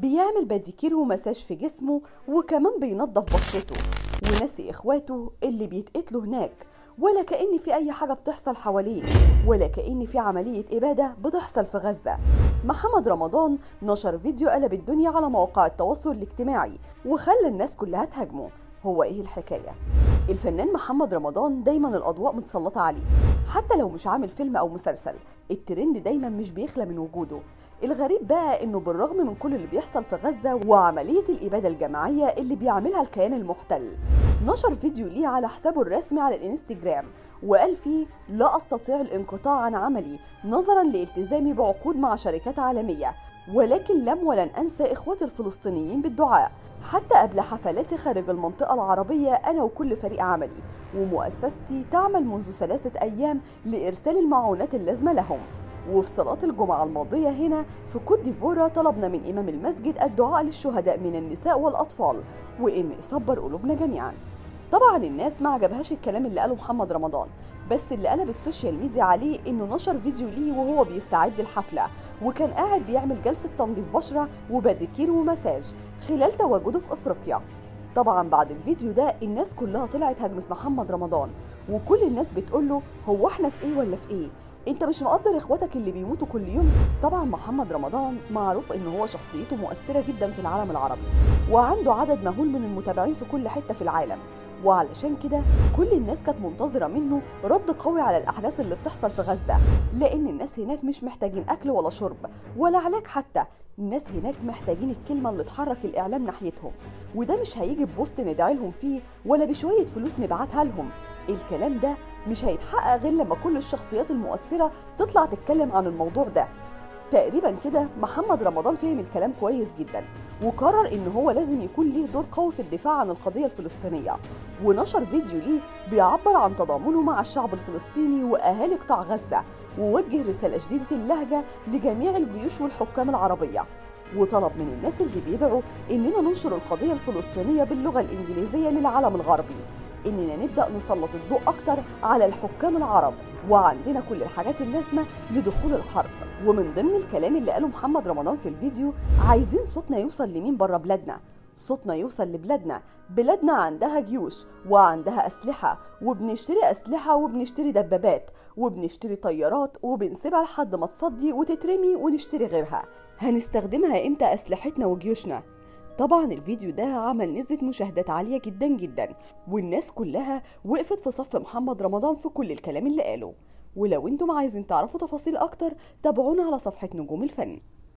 بيعمل باديكير ومساج في جسمه وكمان بينظف بشرته. وناسي إخواته اللي بيتقتلوا هناك ولا كأن في أي حاجة بتحصل حواليه ولا كأن في عملية إبادة بتحصل في غزة. محمد رمضان نشر فيديو قلب الدنيا على مواقع التواصل الاجتماعي وخلى الناس كلها تهاجمه. هو إيه الحكاية؟ الفنان محمد رمضان دايما الأضواء متسلطة عليه. حتى لو مش عامل فيلم أو مسلسل الترند دايما مش بيخلى من وجوده. الغريب بقى إنه بالرغم من كل اللي بيحصل في غزة وعملية الإبادة الجماعية اللي بيعملها الكيان المحتل نشر فيديو ليه على حسابه الرسمي على الإنستجرام وقال فيه لا أستطيع الانقطاع عن عملي نظرا لالتزامي بعقود مع شركات عالمية ولكن لم ولن أنسى إخوتي الفلسطينيين بالدعاء حتى قبل حفلاتي خارج المنطقة العربية أنا وكل فريق عملي ومؤسستي تعمل منذ ثلاثة أيام لإرسال المعونات اللازمة لهم. وفي صلاة الجمعة الماضية هنا في كوت ديفوار طلبنا من إمام المسجد الدعاء للشهداء من النساء والأطفال وإن يصبر قلوبنا جميعا. طبعا الناس ما عجبهاش الكلام اللي قاله محمد رمضان بس اللي قلب ال social media عليه إنه نشر فيديو ليه وهو بيستعد لحفلة وكان قاعد بيعمل جلسة تنظيف بشرة و pedicure ومساج خلال تواجده في إفريقيا. طبعا بعد الفيديو ده الناس كلها طلعت هجمت محمد رمضان وكل الناس بتقوله هو إحنا في إيه ولا في إيه؟ انت مش مقدر اخواتك اللي بيموتوا كل يوم؟ طبعا محمد رمضان معروف إن هو شخصيته مؤثرة جدا في العالم العربي وعنده عدد مهول من المتابعين في كل حتة في العالم. وعلشان كده كل الناس كانت منتظرة منه رد قوي على الأحداث اللي بتحصل في غزة لأن الناس هناك مش محتاجين أكل ولا شرب ولا علاج حتى. الناس هناك محتاجين الكلمة اللي تحرك الإعلام ناحيتهم وده مش هيجي ببوست ندعي لهم فيه ولا بشوية فلوس نبعتها لهم. الكلام ده مش هيتحقق غير لما كل الشخصيات المؤثرة تطلع تتكلم عن الموضوع ده. تقريبا كده محمد رمضان فهم الكلام كويس جدا وقرر إن هو لازم يكون ليه دور قوي في الدفاع عن القضية الفلسطينية. ونشر فيديو ليه بيعبر عن تضامنه مع الشعب الفلسطيني وأهالي قطاع غزة ووجه رسالة شديده اللهجة لجميع الجيوش والحكام العربية. وطلب من الناس اللي بيدعوا إننا ننشر القضية الفلسطينية باللغة الإنجليزية للعالم الغربي. إننا نبدأ نسلط الضوء أكتر على الحكام العرب وعندنا كل الحاجات اللازمة لدخول الحرب. ومن ضمن الكلام اللي قاله محمد رمضان في الفيديو عايزين صوتنا يوصل لمين بره بلادنا؟ صوتنا يوصل لبلادنا. بلادنا عندها جيوش وعندها أسلحة وبنشتري أسلحة وبنشتري دبابات وبنشتري طيارات وبنسيبها لحد ما تصدي وتترمي ونشتري غيرها. هنستخدمها إمتى أسلحتنا وجيوشنا؟ طبعا الفيديو ده عمل نسبة مشاهدات عالية جدا جدا والناس كلها وقفت في صف محمد رمضان في كل الكلام اللي قاله. ولو أنتم عايزين تعرفوا تفاصيل أكتر تابعونا على صفحة نجوم الفن.